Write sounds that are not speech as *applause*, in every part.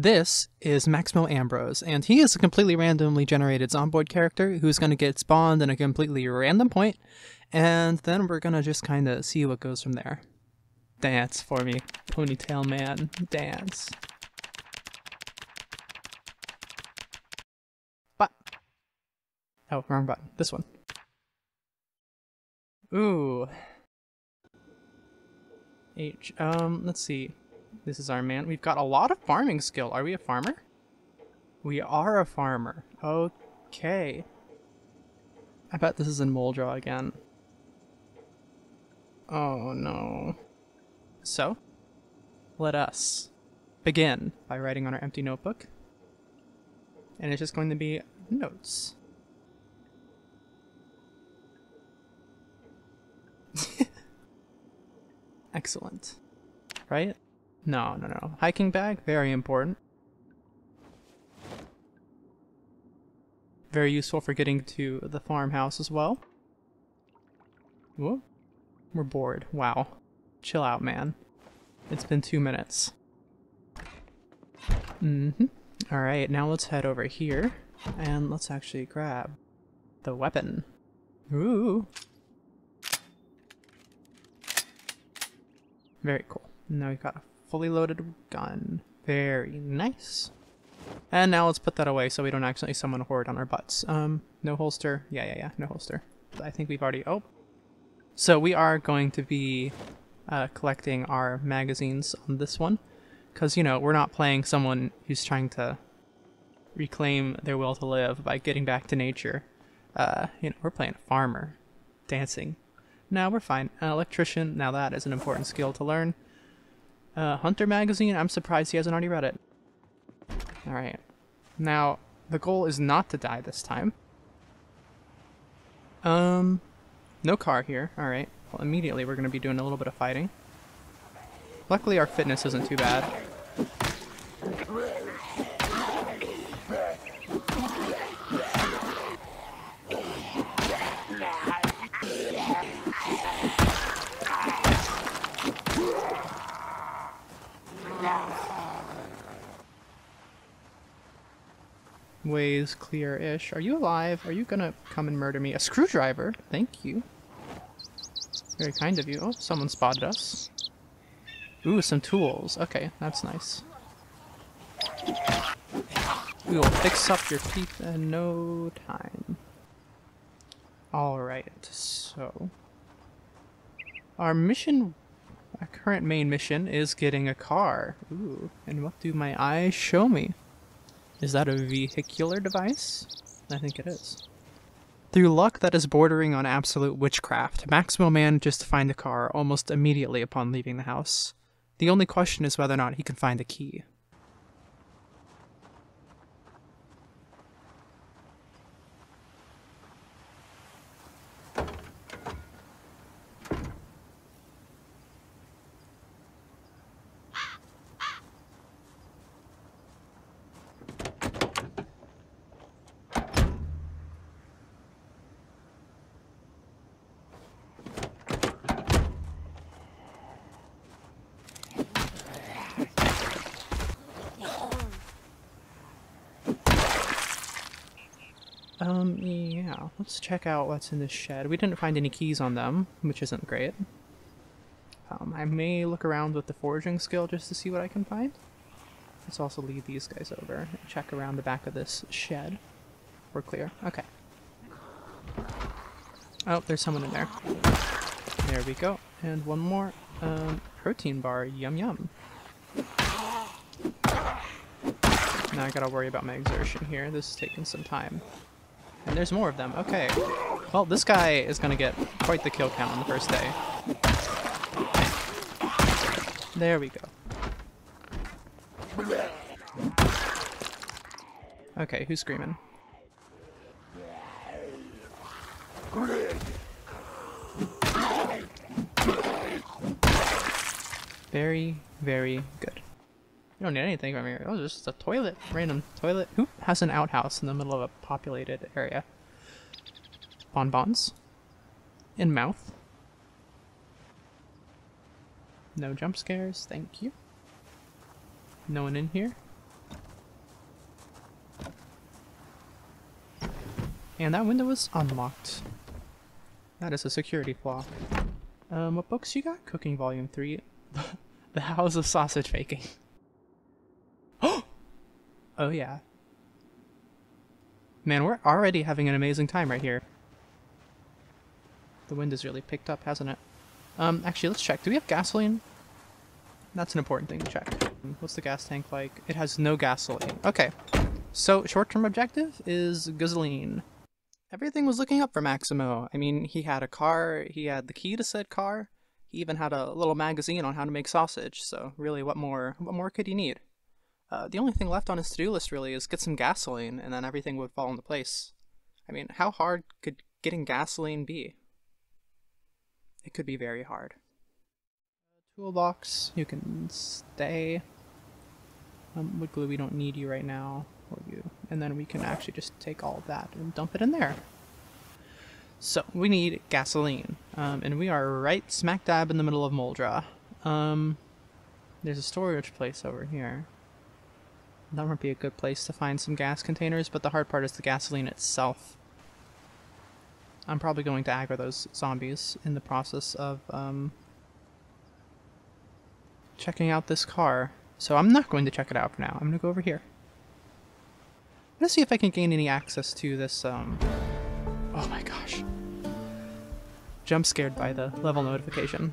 This is Maximo Ambrose, and he is a completely randomly generated Zomboid character who's going to get spawned in a completely random point, and then we're going to just kind of see what goes from there. Dance for me, Ponytail Man, dance. But, oh, wrong button, this one. Ooh. H, um, let's see. This is our man. We've got a lot of farming skill. Are we a farmer? We are a farmer. Okay. I bet this is in Muldraugh again. Oh no. So, let us begin by writing on our empty notebook. And it's just going to be notes. *laughs* Excellent. Right? No, no, no. Hiking bag, very important. Very useful for getting to the farmhouse as well. Whoa. We're bored. Wow. Chill out, man. It's been two minutes. Mm-hmm. Alright, now let's head over here. And let's actually grab the weapon. Ooh. Very cool. Now we've got a fully loaded gun. Very nice. And now let's put that away so we don't accidentally summon a horde on our butts. Um, no holster. Yeah, yeah, yeah, no holster. I think we've already... Oh. So we are going to be uh, collecting our magazines on this one. Because, you know, we're not playing someone who's trying to reclaim their will to live by getting back to nature. Uh, you know, we're playing a farmer. Dancing. Now we're fine. An electrician, now that is an important skill to learn. Uh, Hunter magazine, I'm surprised he hasn't already read it. Alright. Now, the goal is not to die this time. Um, no car here. Alright. Well, immediately we're going to be doing a little bit of fighting. Luckily our fitness isn't too bad. Uh, ways clear-ish. Are you alive? Are you gonna come and murder me? A screwdriver? Thank you. Very kind of you. Oh, someone spotted us. Ooh, some tools. Okay, that's nice. We will fix up your teeth in no time. Alright, so... Our mission, our current main mission is getting a car. Ooh, and what do my eyes show me? Is that a vehicular device? I think it is. Through luck that is bordering on absolute witchcraft, Maximo manages to find the car almost immediately upon leaving the house. The only question is whether or not he can find the key. Um, yeah, let's check out what's in this shed. We didn't find any keys on them, which isn't great. Um, I may look around with the foraging skill just to see what I can find. Let's also leave these guys over and check around the back of this shed. We're clear. Okay. Oh, there's someone in there. There we go. And one more. Um, protein bar. Yum yum. Now I gotta worry about my exertion here. This is taking some time. And there's more of them. Okay. Well, this guy is going to get quite the kill count on the first day. There we go. Okay, who's screaming? Very, very good. You don't need anything from here. Oh, there's just a toilet. Random toilet. Who has an outhouse in the middle of a populated area? Bonbons. In mouth. No jump scares, thank you. No one in here. And that window is unlocked. That is a security flaw. Um, what books you got? Cooking Volume 3. *laughs* the House of Sausage Making oh yeah. Man, we're already having an amazing time right here. The wind has really picked up, hasn't it? Um, actually, let's check. Do we have gasoline? That's an important thing to check. What's the gas tank like? It has no gasoline. Okay. So, short-term objective is gasoline. Everything was looking up for Maximo. I mean, he had a car, he had the key to said car, he even had a little magazine on how to make sausage, so really what more what more could he need? Uh, the only thing left on his to-do list really is get some gasoline and then everything would fall into place. I mean, how hard could getting gasoline be? It could be very hard. Toolbox, you can stay. Um, glue, we don't need you right now or you. And then we can actually just take all of that and dump it in there. So, we need gasoline. Um, and we are right smack dab in the middle of Muldraugh. Um, there's a storage place over here. That might be a good place to find some gas containers, but the hard part is the gasoline itself. I'm probably going to aggro those zombies in the process of um, checking out this car. So I'm not going to check it out for now. I'm going to go over here. Let's see if I can gain any access to this, um... Oh my gosh. Jump scared by the level notification.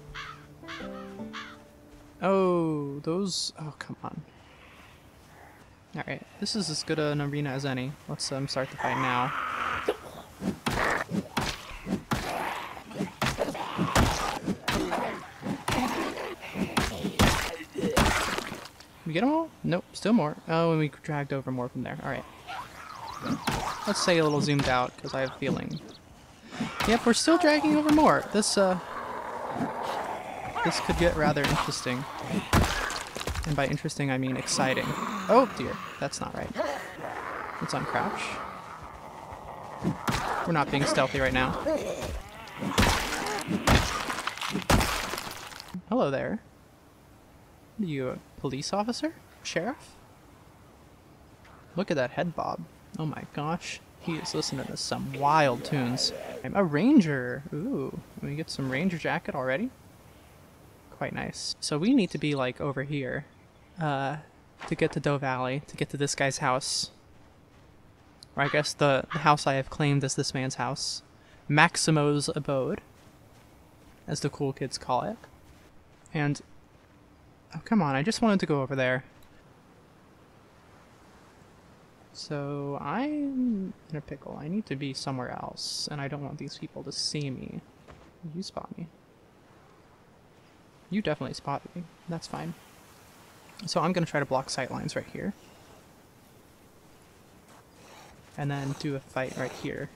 Oh, those... Oh, come on. Alright, this is as good an arena as any. Let's um, start the fight now. We get them all? Nope, still more. Oh, and we dragged over more from there. Alright. Let's say a little zoomed out, because I have a feeling. Yep, we're still dragging over more. This, uh... This could get rather interesting. And by interesting, I mean exciting. Oh, dear. That's not right. Let's uncrouch. We're not being stealthy right now. Hello there. Are you a police officer? Sheriff? Look at that head bob. Oh my gosh. He is listening to some wild tunes. I'm a ranger. Ooh, we get some ranger jacket already? Quite nice. So we need to be like over here uh, to get to Doe Valley, to get to this guy's house. Or I guess the, the house I have claimed as this man's house. Maximo's abode, as the cool kids call it. And, oh come on, I just wanted to go over there. So I'm in a pickle. I need to be somewhere else, and I don't want these people to see me. You spot me. You definitely spot me. That's fine. So I'm going to try to block sight lines right here. And then do a fight right here.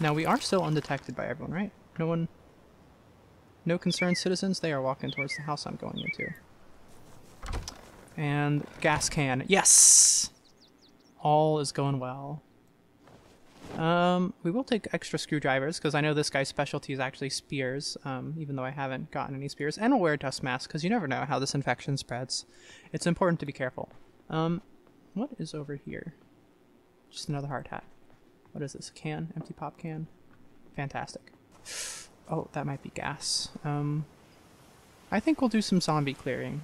Now we are still undetected by everyone, right? No one... No concerned citizens? They are walking towards the house I'm going into. And gas can. Yes! All is going well. Um, we will take extra screwdrivers, because I know this guy's specialty is actually spears, um, even though I haven't gotten any spears. And we'll wear a dust mask, because you never know how this infection spreads. It's important to be careful. Um, what is over here? Just another hard hat. What is this? A can? Empty pop can? Fantastic. Oh, that might be gas. Um, I think we'll do some zombie clearing.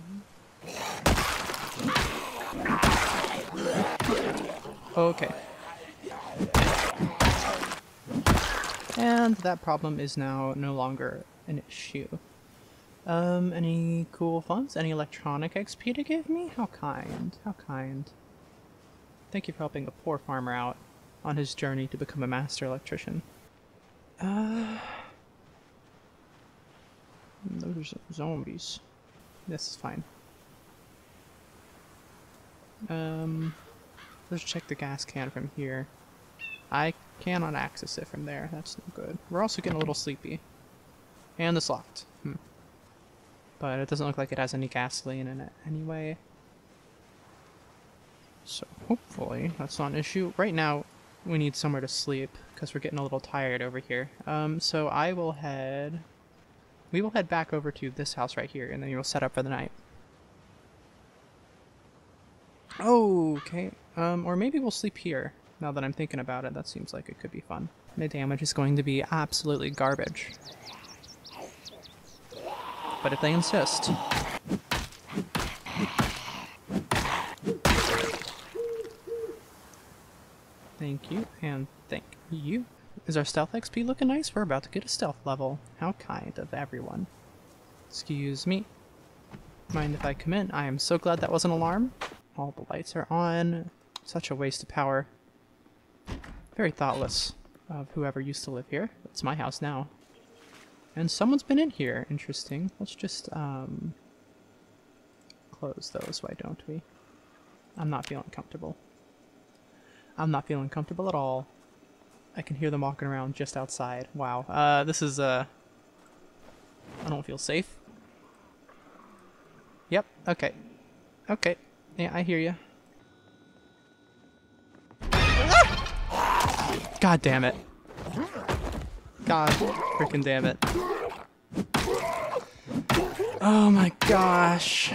Okay. And that problem is now no longer an issue. Um, any cool funds? Any electronic XP to give me? How kind. How kind. Thank you for helping a poor farmer out on his journey to become a master electrician. Uh... Those are zombies. This is fine. Um, let's check the gas can from here. I cannot access it from there. That's no good. We're also getting a little sleepy. And it's locked. Hmm. But it doesn't look like it has any gasoline in it anyway. So hopefully that's not an issue. Right now, we need somewhere to sleep because we're getting a little tired over here. Um, so I will head... We will head back over to this house right here and then you'll set up for the night. Oh, okay. Um, or maybe we'll sleep here. Now that I'm thinking about it, that seems like it could be fun. The damage is going to be absolutely garbage. But if they insist. Thank you, and thank you. Is our stealth XP looking nice? We're about to get a stealth level. How kind of everyone. Excuse me. Mind if I come in? I am so glad that was an alarm. All the lights are on. Such a waste of power. Very thoughtless of whoever used to live here. It's my house now. And someone's been in here. Interesting. Let's just, um... Close those, why don't we? I'm not feeling comfortable. I'm not feeling comfortable at all. I can hear them walking around just outside. Wow. Uh, this is, uh... I don't feel safe. Yep, okay. Okay. Yeah, I hear you. God damn it. God freaking damn it. Oh my gosh.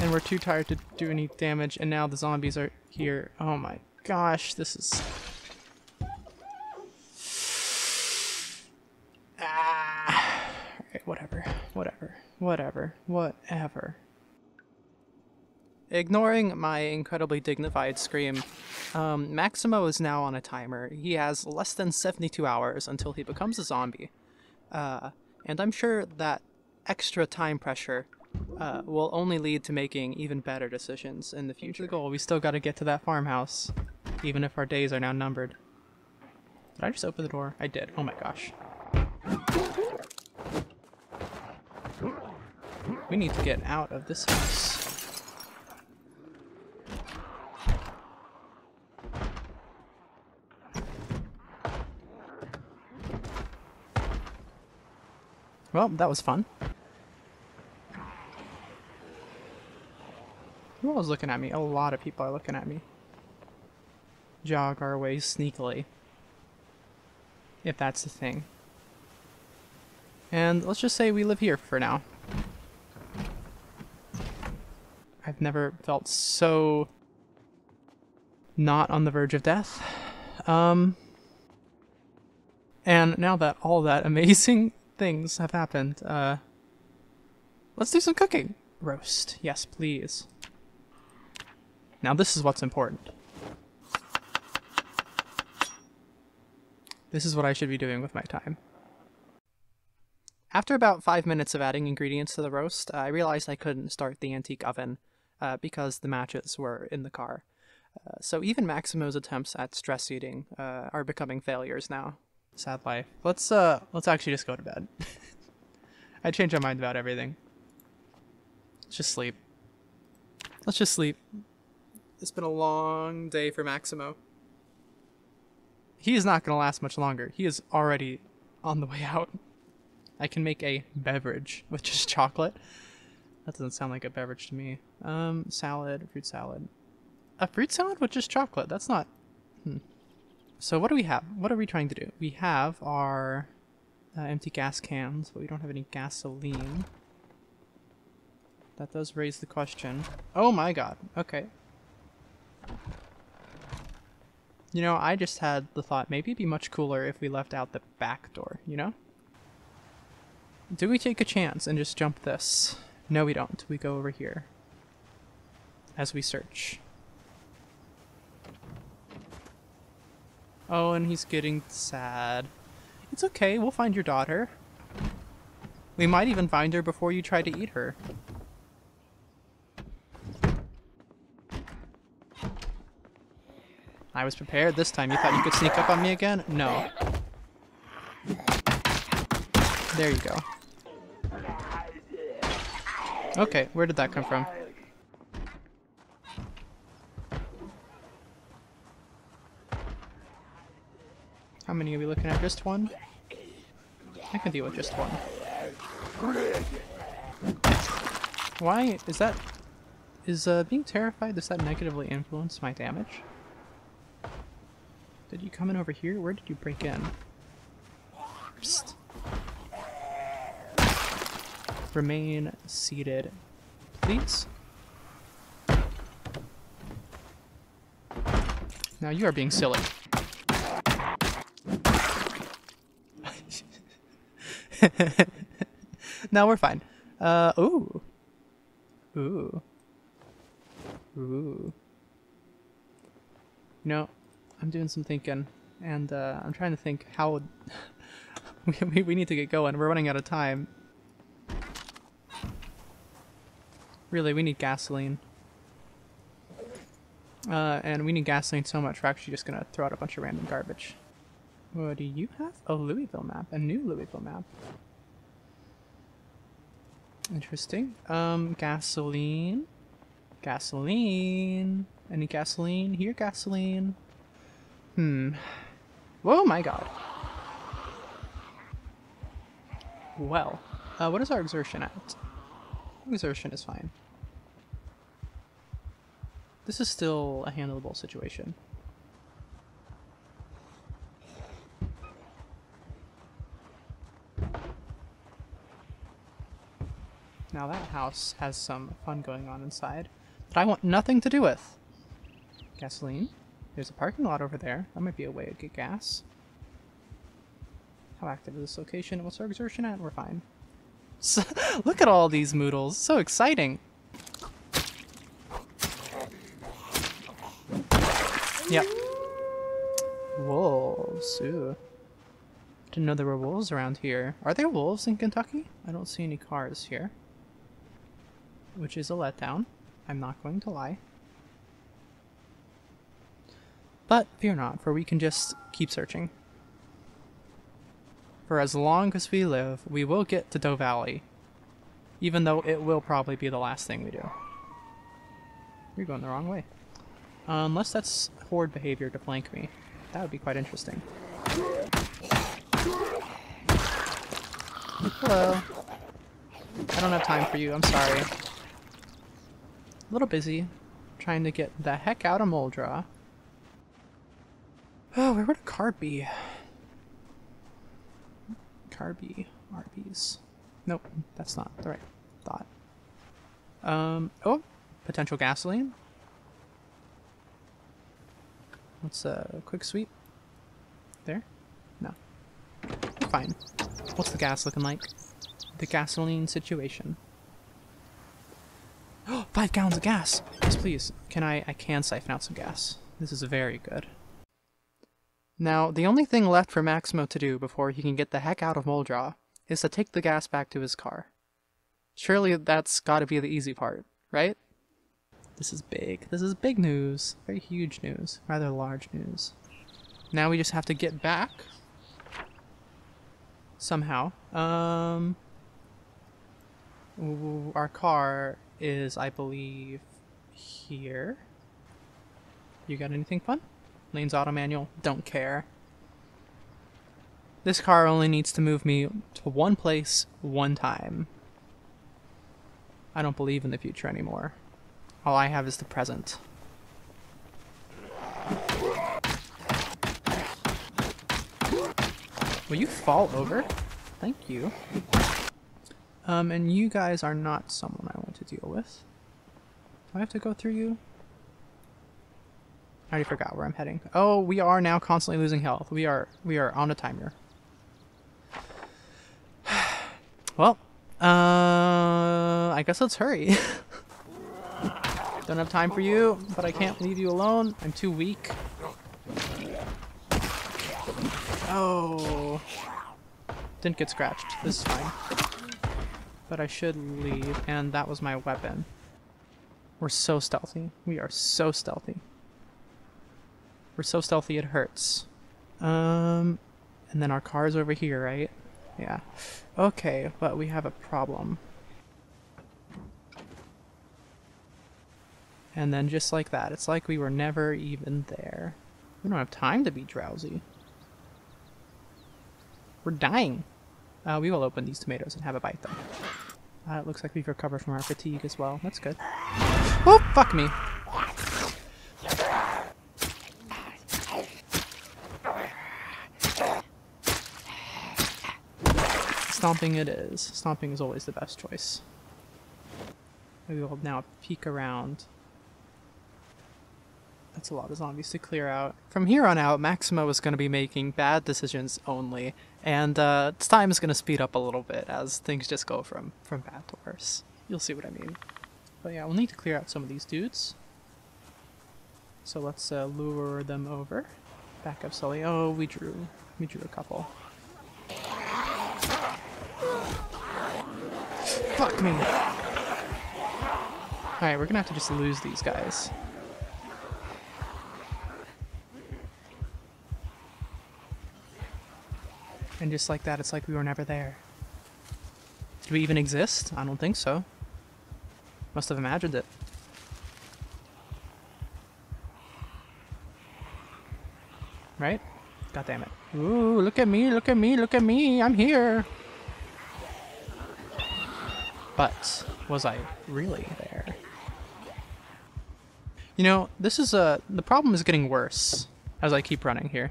And we're too tired to do any damage, and now the zombies are here. Oh my gosh, this is... Ah. Alright, whatever, whatever, whatever, whatever. Ignoring my incredibly dignified scream, um, Maximo is now on a timer. He has less than 72 hours until he becomes a zombie. Uh, and I'm sure that extra time pressure uh, will only lead to making even better decisions in the future. The goal, we still gotta get to that farmhouse, even if our days are now numbered. Did I just open the door? I did. Oh my gosh. We need to get out of this house. Well, that was fun. Who is looking at me? A lot of people are looking at me. Jog our way sneakily. If that's the thing. And let's just say we live here for now. I've never felt so not on the verge of death. Um, and now that all that *laughs* amazing things have happened, uh, let's do some cooking. Roast. Yes, please. Now this is what's important. This is what I should be doing with my time. After about five minutes of adding ingredients to the roast, I realized I couldn't start the antique oven uh, because the matches were in the car. Uh, so even Maximo's attempts at stress eating uh, are becoming failures now. Sad life. Let's uh, let's actually just go to bed. *laughs* I changed my mind about everything. Let's just sleep. Let's just sleep. It's been a long day for Maximo. He is not going to last much longer. He is already on the way out. I can make a beverage with just *laughs* chocolate. That doesn't sound like a beverage to me. Um, salad, fruit salad. A fruit salad with just chocolate. That's not... Hmm. So what do we have? What are we trying to do? We have our uh, empty gas cans, but we don't have any gasoline. That does raise the question. Oh my god. Okay. You know, I just had the thought maybe it'd be much cooler if we left out the back door, you know? Do we take a chance and just jump this? No, we don't. We go over here. As we search. Oh, and he's getting sad. It's okay, we'll find your daughter. We might even find her before you try to eat her. I was prepared this time. You thought you could sneak up on me again? No. There you go. Okay, where did that come from? How many are we looking at? Just one? I can deal with just one. Why is that... Is uh, being terrified, does that negatively influence my damage? Did you come in over here? Where did you break in? Psst. Remain seated, please. Now you are being silly. *laughs* now we're fine. Uh, ooh. Ooh. Ooh. You know, I'm doing some thinking, and uh, I'm trying to think how *laughs* we, we, we need to get going. We're running out of time. Really, we need gasoline. Uh, and we need gasoline so much, we're actually just gonna throw out a bunch of random garbage. What do you have? A Louisville map. A new Louisville map. Interesting. Um, gasoline. Gasoline. Any gasoline? Here, gasoline. Hmm. Whoa, my god. Well, uh, what is our exertion at? Exertion is fine. This is still a handleable situation. Now that house has some fun going on inside that I want nothing to do with. Gasoline. There's a parking lot over there. That might be a way to get gas. How active is this location? What's our exertion at? We're fine. So, *laughs* look at all these moodles. So exciting. Yep. Wolves. Ooh. Didn't know there were wolves around here. Are there wolves in Kentucky? I don't see any cars here. Which is a letdown. I'm not going to lie. But fear not, for we can just keep searching. For as long as we live, we will get to Doe Valley. Even though it will probably be the last thing we do. You're going the wrong way. unless that's horde behavior to flank me. That would be quite interesting. Hello. I don't have time for you, I'm sorry. A little busy. Trying to get the heck out of Muldraugh. Oh, where would a car be? Car be Arby's. Nope, that's not the right thought. Um, oh, potential gasoline. What's a quick sweep? There? No. Fine. What's the gas looking like? The gasoline situation. *gasps* Five gallons of gas! Yes, please. Can I, I can siphon out some gas. This is very good. Now, the only thing left for Maximo to do before he can get the heck out of Muldraugh is to take the gas back to his car. Surely that's gotta be the easy part, right? This is big. This is big news. Very huge news. Rather large news. Now we just have to get back. Somehow. Um, our car is, I believe, here. You got anything fun? Laine's auto manual. Don't care. This car only needs to move me to one place, one time. I don't believe in the future anymore. All I have is the present. Will you fall over? Thank you. Um, and you guys are not someone I want deal with. Do I have to go through you? I already forgot where I'm heading. Oh, we are now constantly losing health. We are we are on a timer. *sighs* well, uh, I guess let's hurry. *laughs* Don't have time for you, but I can't leave you alone. I'm too weak. Oh. Didn't get scratched. This is fine. But I should leave, and that was my weapon. We're so stealthy. We are so stealthy. We're so stealthy it hurts. Um, and then our car's over here, right? Yeah. Okay, but we have a problem. And then just like that, it's like we were never even there. We don't have time to be drowsy. We're dying. Uh, we will open these tomatoes and have a bite though. Uh, it looks like we've recovered from our fatigue as well. That's good. Oh, fuck me. Stomping it is. Stomping is always the best choice. We will now peek around. That's a lot of zombies to clear out. From here on out, Maximo is going to be making bad decisions only, and uh, time is going to speed up a little bit as things just go from, from bad to worse. You'll see what I mean. But yeah, we'll need to clear out some of these dudes. So let's uh, lure them over. Back up Sully. Oh, we drew. We drew a couple. Fuck me! Alright, we're gonna have to just lose these guys. And just like that, it's like we were never there. Did we even exist? I don't think so. Must have imagined it. Right? God damn it. Ooh, look at me, look at me, look at me, I'm here. But, was I really there? You know, this is a... The problem is getting worse as I keep running here.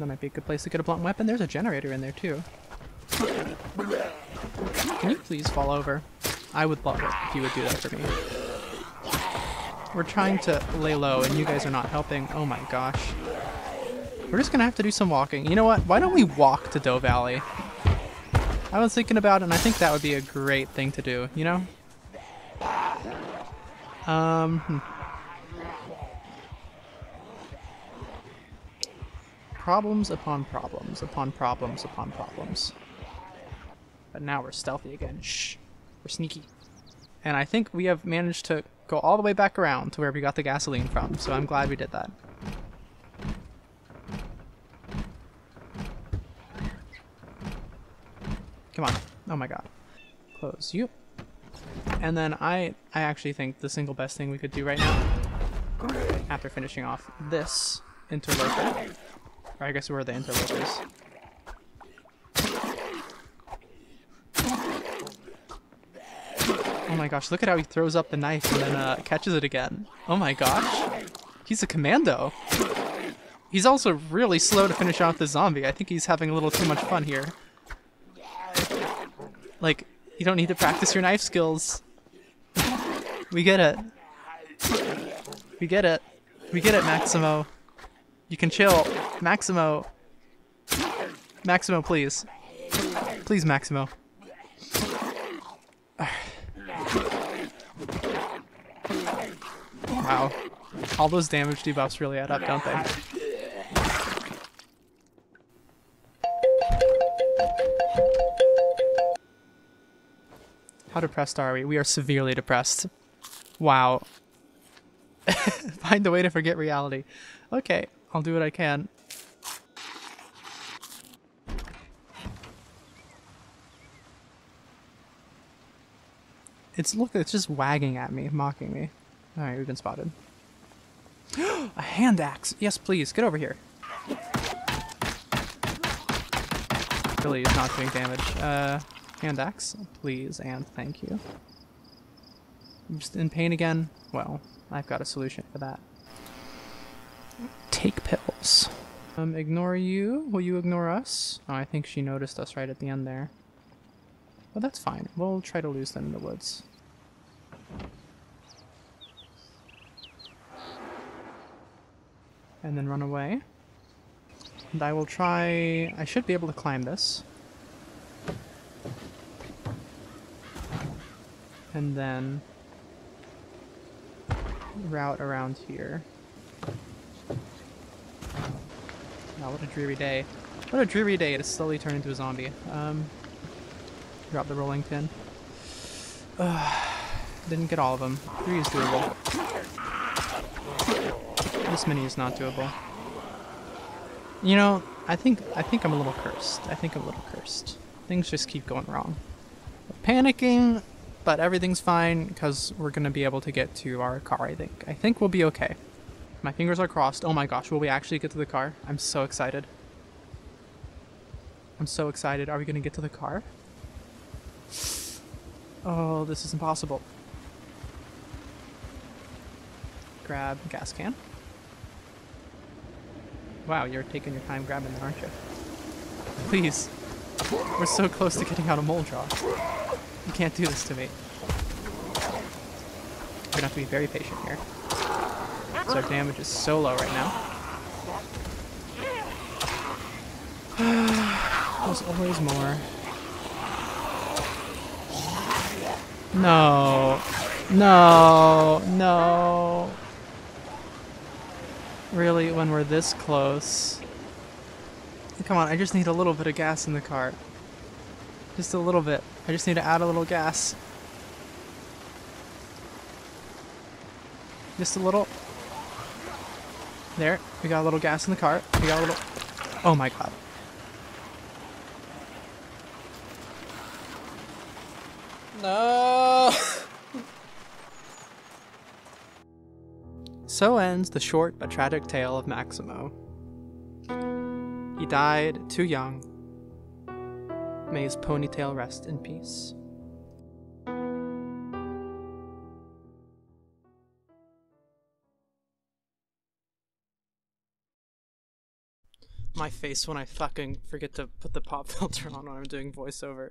That might be a good place to get a blunt weapon. There's a generator in there, too. Can you please fall over? I would love it if you would do that for me. We're trying to lay low, and you guys are not helping. Oh my gosh. We're just gonna have to do some walking. You know what? Why don't we walk to Doe Valley? I was thinking about it, and I think that would be a great thing to do, you know? Um, hmm. Problems upon problems upon problems upon problems. But now we're stealthy again. Shh. We're sneaky. And I think we have managed to go all the way back around to where we got the gasoline from, so I'm glad we did that. Come on. Oh my god. Close you. And then I I actually think the single best thing we could do right now, after finishing off this interloper, or I guess where the the interlopers. Oh my gosh, look at how he throws up the knife and then uh, catches it again. Oh my gosh. He's a commando. He's also really slow to finish off the zombie. I think he's having a little too much fun here. Like, you don't need to practice your knife skills. We get it. We get it. We get it, Maximo. You can chill. Maximo. Maximo, please. Please, Maximo. *sighs* Wow. All those damage debuffs really add up, don't they? How depressed are we? We are severely depressed. Wow. *laughs* Find a way to forget reality. Okay, I'll do what I can. It's look, it's just wagging at me, mocking me. Alright, we've been spotted. *gasps* a hand axe! Yes, please, get over here. Really is not doing damage. Uh, hand axe, please, and thank you. I'm just in pain again? Well, I've got a solution for that. Take pills. Um, ignore you? Will you ignore us? Oh, I think she noticed us right at the end there. Well, that's fine. We'll try to lose them in the woods. and then run away. And I will try... I should be able to climb this. And then route around here. Wow, what a dreary day. What a dreary day to slowly turn into a zombie. Um, drop the rolling pin. Uh, *sighs* didn't get all of them. Three is doable. This mini is not doable. You know, I think I think I'm a little cursed. I think I'm a little cursed. Things just keep going wrong. panicking, but everything's fine because we're gonna be able to get to our car. I think. I think we'll be okay. My fingers are crossed. Oh my gosh, will we actually get to the car? I'm so excited. I'm so excited. Are we gonna get to the car? Oh, this is impossible. Grab gas can. Wow, you're taking your time grabbing it, aren't you? Please. We're so close to getting out of Muldraugh. You can't do this to me. We're gonna have to be very patient here. So our damage is so low right now. *sighs* There's always more. No. No. No. Really, when we're this close? Come on, I just need a little bit of gas in the car. Just a little bit. I just need to add a little gas. Just a little. There, we got a little gas in the car. We got a little. Oh my god. No! *laughs* so ends the short but tragic tale of Maximo. He died too young. May his ponytail rest in peace. My face when I fucking forget to put the pop *laughs* filter on when I'm doing voiceover.